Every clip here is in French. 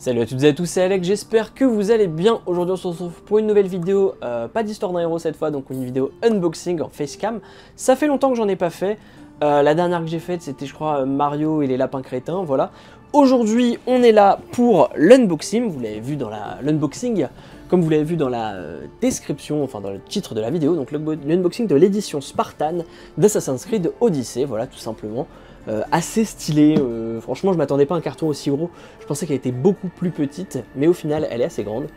Salut à toutes et à tous, c'est Alex, j'espère que vous allez bien. Aujourd'hui on se retrouve pour une nouvelle vidéo, euh, pas d'histoire d'un héros cette fois, donc une vidéo unboxing en facecam. Ça fait longtemps que j'en ai pas fait, euh, la dernière que j'ai faite c'était je crois Mario et les lapins crétins, voilà. Aujourd'hui on est là pour l'unboxing, vous l'avez vu dans l'unboxing, comme vous l'avez vu dans la euh, description, enfin dans le titre de la vidéo, donc l'unboxing de l'édition Spartan d'Assassin's Creed Odyssey, voilà tout simplement. Euh, assez stylé. Euh, franchement, je m'attendais pas à un carton aussi gros. Je pensais qu'elle était beaucoup plus petite, mais au final, elle est assez grande.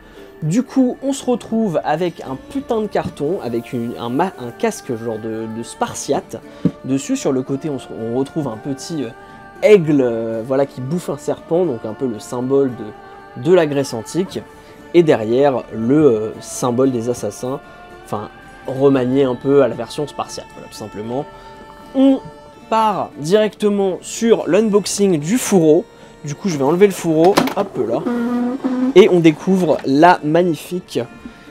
Du coup, on se retrouve avec un putain de carton, avec un, casque genre de, spartiate. Dessus, sur le côté, on, retrouve un petit euh, aigle voilà, qui bouffe un serpent, donc un peu le symbole de, de la Grèce antique. Et derrière, le symbole des assassins, enfin, remanié un peu à la version spartiate, voilà, tout simplement. On directement sur l'unboxing du fourreau. Du coup, je vais enlever le fourreau, hop là. Et on découvre la magnifique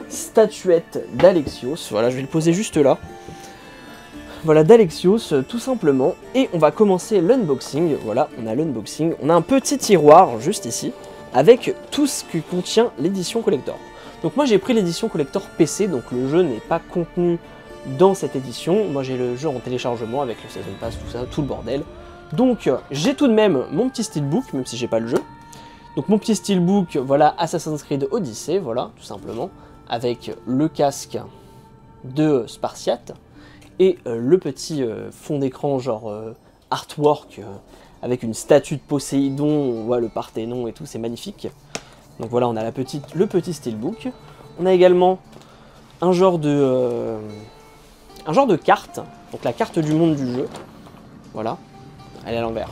statuette d'Alexios. Voilà, je vais le poser juste là. Voilà, d'Alexios, tout simplement. Et on va commencer l'unboxing. Voilà, on a l'unboxing. On a un petit tiroir, juste ici, avec tout ce que contient l'édition collector. Donc moi, j'ai pris l'édition collector PC, donc le jeu n'est pas contenu dans cette édition. Moi j'ai le jeu en téléchargement avec le Season Pass, tout ça, tout le bordel. Donc j'ai tout de même mon petit steelbook, même si j'ai pas le jeu. Donc mon petit steelbook, voilà Assassin's Creed Odyssey, voilà, tout simplement, avec le casque de Spartiate et euh, le petit euh, fond d'écran genre euh, artwork avec une statue de Poséidon, on voit le Parthénon et tout, c'est magnifique. Donc voilà, on a la petite, le petit steelbook. On a également un genre de un genre de carte, donc la carte du monde du jeu. Voilà, elle est à l'envers.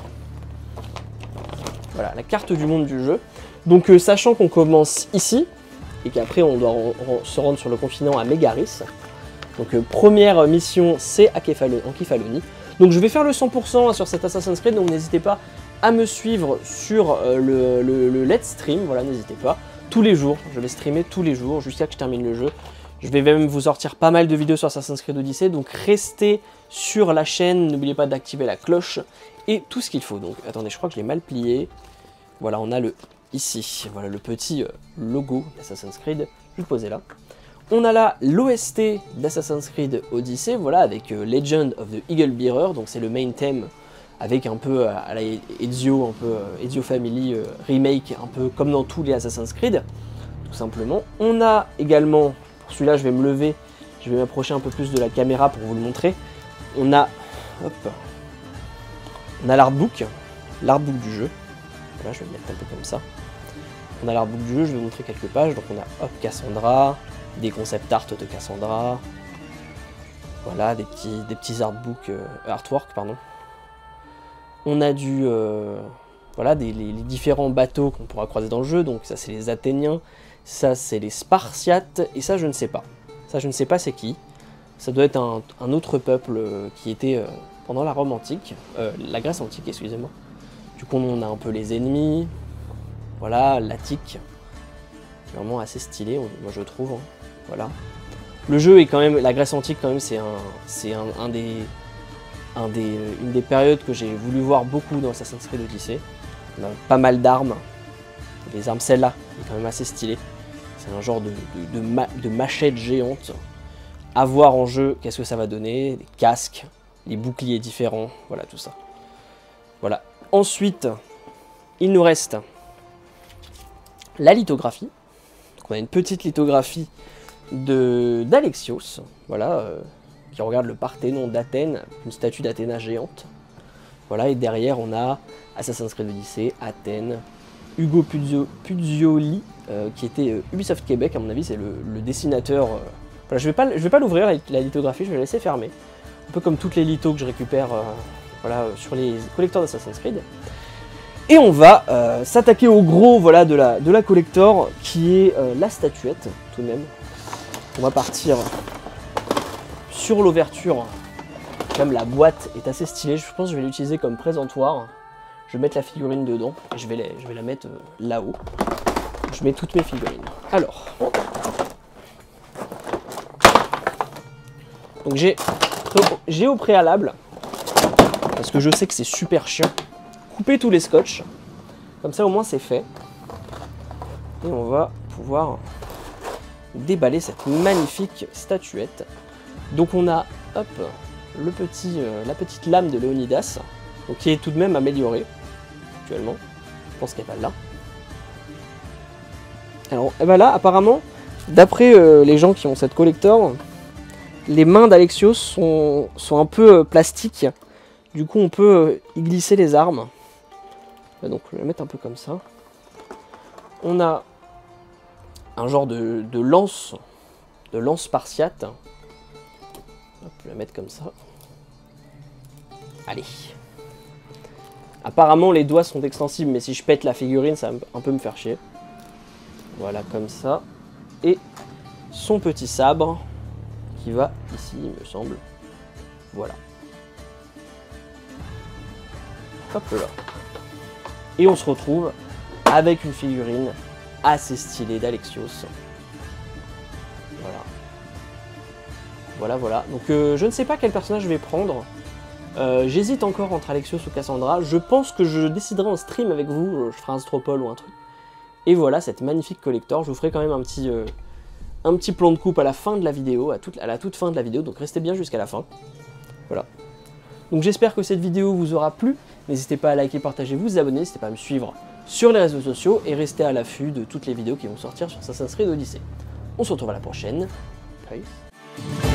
Voilà, la carte du monde du jeu. Donc euh, sachant qu'on commence ici, et qu'après on doit se rendre sur le continent à Mégaris. Donc euh, première mission, c'est en Kefalonie. Donc je vais faire le 100% sur cet Assassin's Creed, donc n'hésitez pas à me suivre sur euh, le, le Let's Stream, voilà, n'hésitez pas. Tous les jours, je vais streamer tous les jours jusqu'à que je termine le jeu. Je vais même vous sortir pas mal de vidéos sur Assassin's Creed Odyssey, donc restez sur la chaîne, n'oubliez pas d'activer la cloche et tout ce qu'il faut. Donc attendez, je crois que je l'ai mal plié. Voilà, on a le ici, voilà le petit euh, logo d'Assassin's Creed, je vais le poser là. On a là l'OST d'Assassin's Creed Odyssey, voilà, avec euh, Legend of the Eagle Bearer, donc c'est le main theme avec un peu euh, à la Ezio, un peu Ezio Family remake, un peu comme dans tous les Assassin's Creed, tout simplement. On a également celui-là, je vais me lever, je vais m'approcher un peu plus de la caméra pour vous le montrer. On a, hop, on a l'artbook, l'artbook du jeu. Voilà, je vais le mettre un peu comme ça. On a l'artbook du jeu, je vais vous montrer quelques pages. Donc on a, hop, Cassandra, des concept art de Cassandra. Voilà, des petits, des petits artbooks, euh, artwork, pardon. On a du, euh, voilà, des, les différents bateaux qu'on pourra croiser dans le jeu. Donc ça, c'est les Athéniens, ça, c'est les Spartiates, et ça, je ne sais pas. Ça, je ne sais pas c'est qui. Ça doit être un, autre peuple euh, qui était euh, pendant la Rome antique, euh, la Grèce antique, excusez-moi. Du coup, on a un peu les ennemis. Voilà, l'Attique. Vraiment assez stylé, moi je trouve. Hein. Voilà. Le jeu est quand même, la Grèce antique quand même, c'est un, des, un des, une des périodes que j'ai voulu voir beaucoup dans Assassin's Creed Odyssey. On a pas mal d'armes. Les armes, celle-là, est quand même assez stylée. Un genre de, de, machette géante. À voir en jeu, qu'est-ce que ça va donner, les casques, les boucliers différents, voilà tout ça. Voilà. Ensuite, il nous reste la lithographie. On a une petite lithographie d'Alexios, voilà, euh, qui regarde le Parthénon d'Athènes, une statue d'Athéna géante. Voilà, et derrière on a Assassin's Creed Odyssey, Athènes, Hugo Puzioli, euh, qui était euh, Ubisoft Québec, à mon avis, c'est le, dessinateur. Euh, voilà, pas, je vais pas l'ouvrir la, lithographie, je vais la laisser fermer. Un peu comme toutes les lithos que je récupère voilà, sur les collecteurs d'Assassin's Creed. Et on va s'attaquer au gros voilà, de, la, collector, qui est la statuette, tout de même. On va partir sur l'ouverture. Comme la boîte est assez stylée, je pense que je vais l'utiliser comme présentoir. Je vais mettre la figurine dedans et je vais, la mettre là-haut je mets toutes mes figurines. Alors. Donc j'ai au préalable, parce que je sais que c'est super chiant, couper tous les scotch. Comme ça au moins c'est fait. Et on va pouvoir déballer cette magnifique statuette. Donc on a hop, le petit, euh, la petite lame de Léonidas, donc qui est tout de même améliorée Je pense qu'elle va là. Alors, elle va là, apparemment, d'après euh, les gens qui ont cette collector, les mains d'Alexios sont, sont, un peu euh, plastiques. Du coup, on peut y glisser les armes. Donc, je vais la mettre un peu comme ça. On a un genre de, lance, de lance spartiate. On peut la mettre comme ça. Allez. Apparemment, les doigts sont extensibles, mais si je pète la figurine, ça va un peu me faire chier. Voilà, comme ça. Et son petit sabre qui va ici, il me semble. Voilà. Hop là. Et on se retrouve avec une figurine assez stylée d'Alexios. Voilà. Voilà, voilà. Donc euh, je ne sais pas quel personnage je vais prendre. Euh, j'hésite encore entre Alexios ou Cassandra. Je pense que je déciderai en stream avec vous. Je ferai un Stropole ou un truc. Et voilà cette magnifique collector. Je vous ferai quand même un petit, euh, un petit plan de coupe à la fin de la vidéo, à, toute, à la toute fin de la vidéo. Donc restez bien jusqu'à la fin. Voilà. Donc j'espère que cette vidéo vous aura plu. N'hésitez pas à liker, partager, vous abonner. N'hésitez pas à me suivre sur les réseaux sociaux et rester à l'affût de toutes les vidéos qui vont sortir sur Assassin's Creed Odyssey. On se retrouve à la prochaine. Peace.